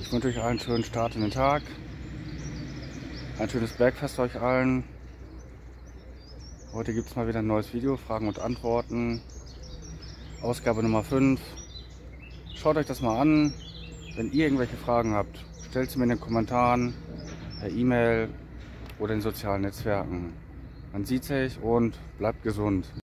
ich wünsche euch allen einen schönen Start in den Tag. Ein schönes Bergfest euch allen. Heute gibt es mal wieder ein neues Video, Fragen und Antworten. Ausgabe Nummer 5. Schaut euch das mal an. Wenn ihr irgendwelche Fragen habt, stellt sie mir in den Kommentaren, per E-Mail oder in sozialen Netzwerken. Man sieht sich und bleibt gesund.